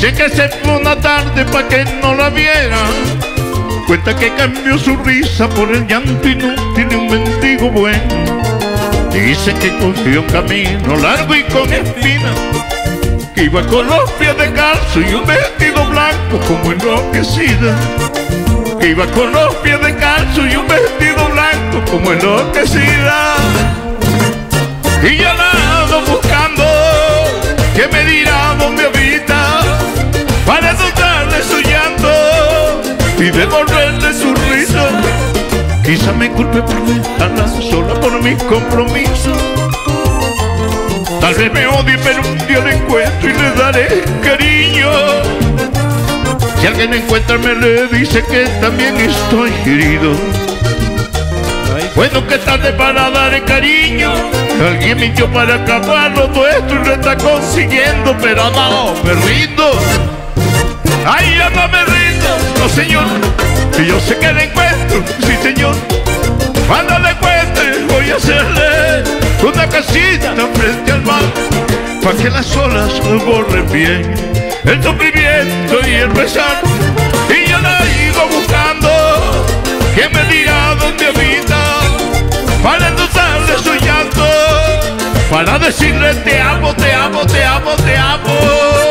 Fue una tarde pa' que no la viera. Cuenta que cambió su risa por el llanto inútil de un mendigo bueno. Dice que cogió un camino largo y con espinas. Que iba con los pies de calzo y un vestido blanco como enloquecida. Que iba con los pies de calzo y un vestido blanco como enloquecida. Y yo la ando buscando, que me dirá dónde habita, y devolverle su risa. Quizá me culpe por dejarla sola por mis compromisos. Tal vez me odie, pero un día la encuentro y le daré cariño. Si alguien encuentra me le dice que también estoy herido. Bueno, que tarde para dar cariño. Alguien mintió para acabar lo nuestro y lo está consiguiendo, pero no me rindo. Ay, ya no me rindo, señor. Y yo sé que la encuentro, sí señor. Cuando la encuentre voy a hacerle una casita frente al mar, para que las olas borren bien el sufrimiento y el pesar. Y yo la ido buscando, que me diga dónde habita para endulzarle su llanto, para decirle te amo, te amo, te amo, te amo.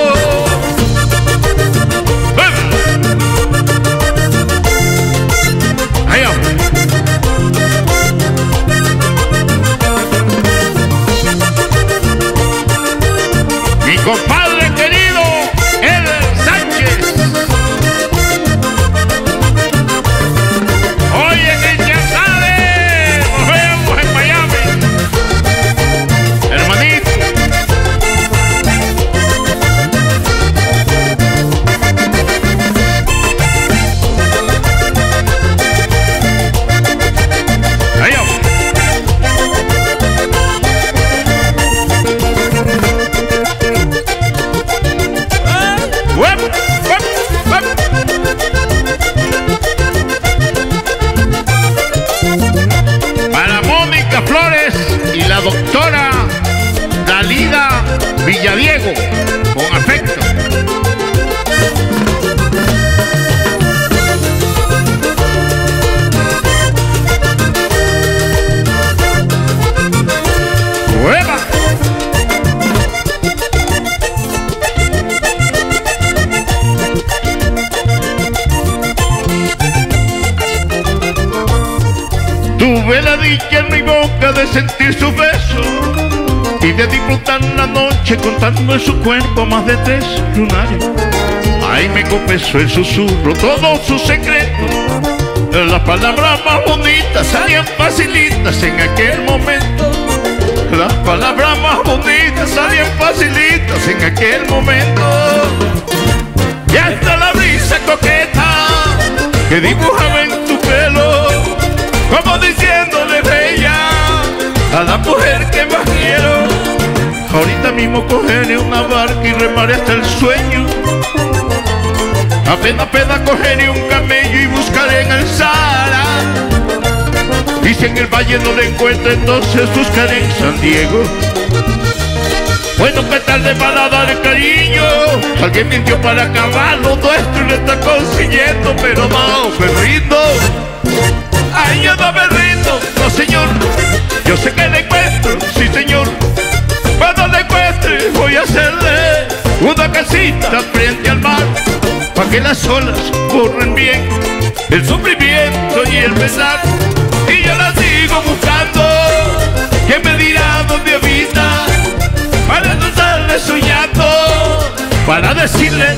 De sentir su beso y de disfrutar la noche contando en su cuerpo más de tres lunares. Ay, me confesó el susurro todos sus secretos. Las palabras más bonitas salían facilitas en aquel momento. Las palabras más bonitas salían facilitas en aquel momento. Y hasta la brisa coqueta que dibujaba en la mujer que más quiero. Ahorita mismo cogeré una barca y remaré hasta el sueño. Apenas, apenas cogeré un camello y buscaré en el Sahara. Y si en el valle no le encuentro, entonces buscaré en San Diego. Bueno, que tarde para dar cariño. Alguien mintió para acabar lo nuestro y lo está consiguiendo, pero no me rindo. Ay, yo no me rindo, casita frente al mar. Pa' que las olas corren bien el sufrimiento y el pesar. Y yo la sigo buscando. ¿Quién me dirá dónde habita? Para endulzarle su llanto. Para decirle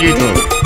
de.